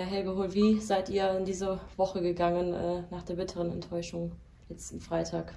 Ja, Helge Hohl, wie seid ihr in diese Woche gegangen äh, nach der bitteren Enttäuschung letzten Freitag?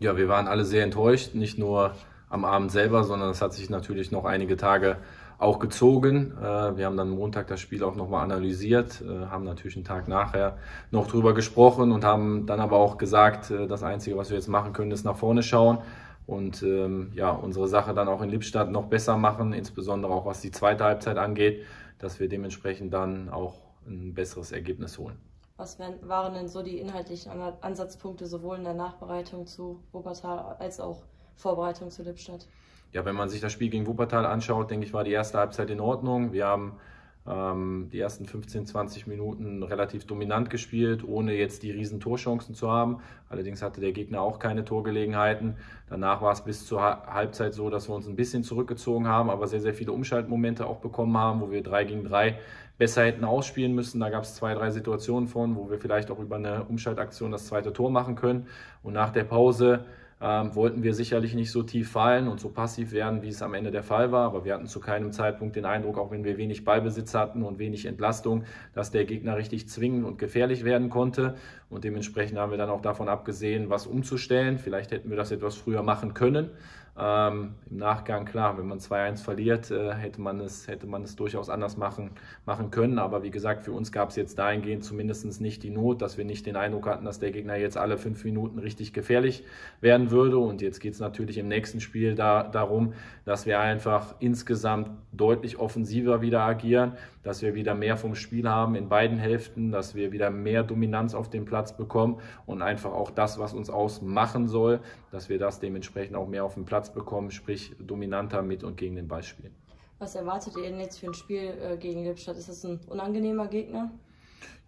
Ja, wir waren alle sehr enttäuscht, nicht nur am Abend selber, sondern es hat sich natürlich noch einige Tage auch gezogen. Äh, wir haben dann Montag das Spiel auch nochmal analysiert, äh, haben natürlich einen Tag nachher noch drüber gesprochen und haben dann aber auch gesagt, äh, das Einzige, was wir jetzt machen können, ist nach vorne schauen und ähm, ja, unsere Sache dann auch in Lippstadt noch besser machen, insbesondere auch was die zweite Halbzeit angeht, dass wir dementsprechend dann auch ein besseres Ergebnis holen. Was waren denn so die inhaltlichen Ansatzpunkte sowohl in der Nachbereitung zu Wuppertal als auch Vorbereitung zu Lippstadt? Ja, wenn man sich das Spiel gegen Wuppertal anschaut, denke ich, war die erste Halbzeit in Ordnung. Wir haben ähm, die ersten 15, 20 Minuten relativ dominant gespielt, ohne jetzt die riesen Torchancen zu haben. Allerdings hatte der Gegner auch keine Torgelegenheiten. Danach war es bis zur Halbzeit so, dass wir uns ein bisschen zurückgezogen haben, aber sehr, sehr viele Umschaltmomente auch bekommen haben, wo wir drei gegen drei besser hätten ausspielen müssen. Da gab es zwei, drei Situationen von, wo wir vielleicht auch über eine Umschaltaktion das zweite Tor machen können. Und nach der Pause ähm, wollten wir sicherlich nicht so tief fallen und so passiv werden, wie es am Ende der Fall war. Aber wir hatten zu keinem Zeitpunkt den Eindruck, auch wenn wir wenig Ballbesitz hatten und wenig Entlastung, dass der Gegner richtig zwingend und gefährlich werden konnte. Und dementsprechend haben wir dann auch davon abgesehen, was umzustellen. Vielleicht hätten wir das etwas früher machen können. Ähm, Im Nachgang, klar, wenn man 2-1 verliert, äh, hätte, man es, hätte man es durchaus anders machen, machen können. Aber wie gesagt, für uns gab es jetzt dahingehend zumindest nicht die Not, dass wir nicht den Eindruck hatten, dass der Gegner jetzt alle fünf Minuten richtig gefährlich werden würde. Und jetzt geht es natürlich im nächsten Spiel da, darum, dass wir einfach insgesamt deutlich offensiver wieder agieren, dass wir wieder mehr vom Spiel haben in beiden Hälften, dass wir wieder mehr Dominanz auf dem Platz bekommen und einfach auch das, was uns ausmachen soll, dass wir das dementsprechend auch mehr auf dem Platz Platz bekommen, sprich dominanter mit und gegen den Ball spielen. Was erwartet ihr denn jetzt für ein Spiel äh, gegen Lippstadt? Ist das ein unangenehmer Gegner?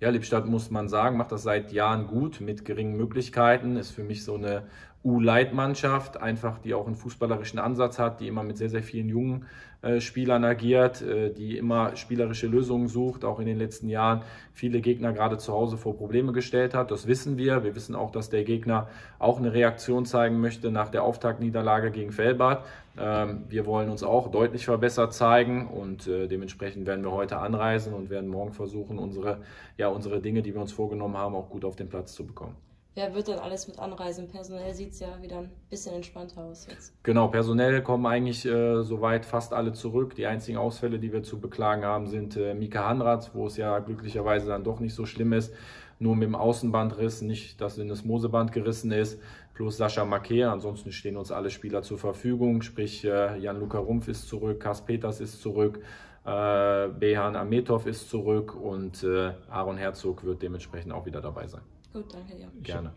Ja, Lippstadt muss man sagen, macht das seit Jahren gut mit geringen Möglichkeiten. Ist für mich so eine U-Leitmannschaft, einfach die auch einen fußballerischen Ansatz hat, die immer mit sehr, sehr vielen jungen äh, Spielern agiert, äh, die immer spielerische Lösungen sucht, auch in den letzten Jahren viele Gegner gerade zu Hause vor Probleme gestellt hat. Das wissen wir. Wir wissen auch, dass der Gegner auch eine Reaktion zeigen möchte nach der Auftaktniederlage gegen Felbert. Ähm, wir wollen uns auch deutlich verbessert zeigen und äh, dementsprechend werden wir heute anreisen und werden morgen versuchen, unsere, ja, unsere Dinge, die wir uns vorgenommen haben, auch gut auf den Platz zu bekommen. Wer wird denn alles mit anreisen? Personell sieht es ja wieder ein bisschen entspannter aus jetzt. Genau, personell kommen eigentlich äh, soweit fast alle zurück. Die einzigen Ausfälle, die wir zu beklagen haben, sind äh, Mika Hanrath, wo es ja glücklicherweise dann doch nicht so schlimm ist. Nur mit dem Außenbandriss, nicht, dass in das Moseband gerissen ist, plus Sascha Marquet. Ansonsten stehen uns alle Spieler zur Verfügung, sprich äh, Jan-Luca Rumpf ist zurück, Kas Peters ist zurück, äh, Behan Ametov ist zurück und äh, Aaron Herzog wird dementsprechend auch wieder dabei sein. Gut, danke dir. Gerne.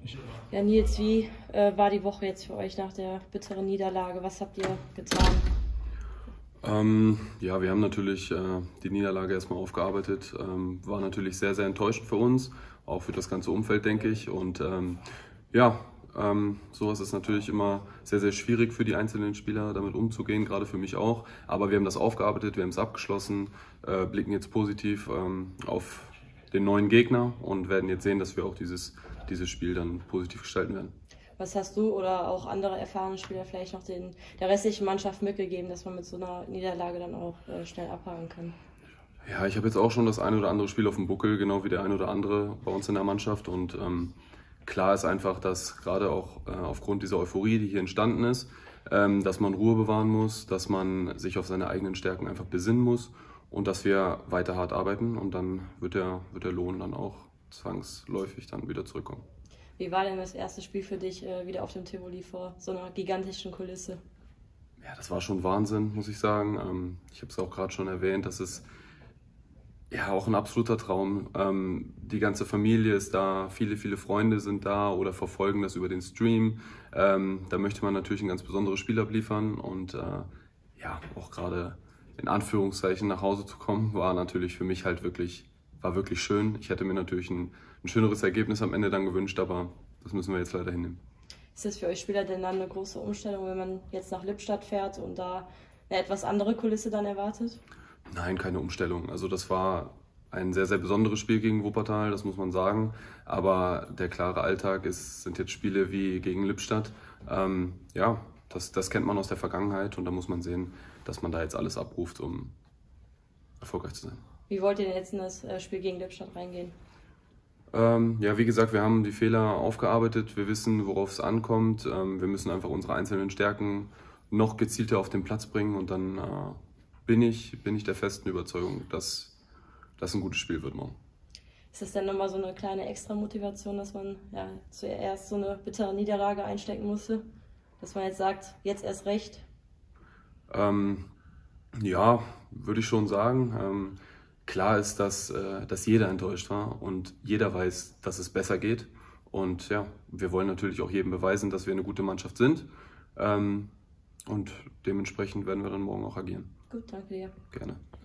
Ja, Nils, wie äh, war die Woche jetzt für euch nach der bitteren Niederlage? Was habt ihr getan? Ähm, ja, wir haben natürlich äh, die Niederlage erstmal aufgearbeitet. Ähm, war natürlich sehr, sehr enttäuschend für uns, auch für das ganze Umfeld, denke ich. Und ähm, ja, ähm, sowas ist natürlich immer sehr, sehr schwierig für die einzelnen Spieler, damit umzugehen, gerade für mich auch. Aber wir haben das aufgearbeitet, wir haben es abgeschlossen, äh, blicken jetzt positiv ähm, auf den neuen Gegner und werden jetzt sehen, dass wir auch dieses, dieses Spiel dann positiv gestalten werden. Was hast du oder auch andere erfahrene Spieler vielleicht noch den, der restlichen Mannschaft mitgegeben, dass man mit so einer Niederlage dann auch äh, schnell abhaken kann? Ja, ich habe jetzt auch schon das ein oder andere Spiel auf dem Buckel, genau wie der ein oder andere bei uns in der Mannschaft. Und ähm, klar ist einfach, dass gerade auch äh, aufgrund dieser Euphorie, die hier entstanden ist, ähm, dass man Ruhe bewahren muss, dass man sich auf seine eigenen Stärken einfach besinnen muss und dass wir weiter hart arbeiten und dann wird der, wird der Lohn dann auch zwangsläufig dann wieder zurückkommen. Wie war denn das erste Spiel für dich äh, wieder auf dem Tivoli vor so einer gigantischen Kulisse? Ja, das war schon Wahnsinn, muss ich sagen. Ähm, ich habe es auch gerade schon erwähnt, das ist ja auch ein absoluter Traum. Ähm, die ganze Familie ist da, viele, viele Freunde sind da oder verfolgen das über den Stream. Ähm, da möchte man natürlich ein ganz besonderes Spiel abliefern und äh, ja, auch gerade in Anführungszeichen nach Hause zu kommen, war natürlich für mich halt wirklich, war wirklich schön. Ich hätte mir natürlich ein, ein schöneres Ergebnis am Ende dann gewünscht, aber das müssen wir jetzt leider hinnehmen. Ist das für euch Spieler denn dann eine große Umstellung, wenn man jetzt nach Lippstadt fährt und da eine etwas andere Kulisse dann erwartet? Nein, keine Umstellung. Also das war ein sehr, sehr besonderes Spiel gegen Wuppertal, das muss man sagen. Aber der klare Alltag ist, sind jetzt Spiele wie gegen Lippstadt. Ähm, ja, das, das kennt man aus der Vergangenheit und da muss man sehen, dass man da jetzt alles abruft, um erfolgreich zu sein. Wie wollt ihr denn jetzt in das äh, Spiel gegen Lippstadt reingehen? Ähm, ja, wie gesagt, wir haben die Fehler aufgearbeitet. Wir wissen, worauf es ankommt. Ähm, wir müssen einfach unsere einzelnen Stärken noch gezielter auf den Platz bringen und dann äh, bin, ich, bin ich der festen Überzeugung, dass das ein gutes Spiel wird morgen. Ist das dann nochmal so eine kleine Extra-Motivation, dass man ja, zuerst so eine bittere Niederlage einstecken musste? Dass man jetzt sagt, jetzt erst recht? Ähm, ja, würde ich schon sagen. Ähm, klar ist, dass, äh, dass jeder enttäuscht war und jeder weiß, dass es besser geht. Und ja, wir wollen natürlich auch jedem beweisen, dass wir eine gute Mannschaft sind. Ähm, und dementsprechend werden wir dann morgen auch agieren. Gut, danke dir. Gerne.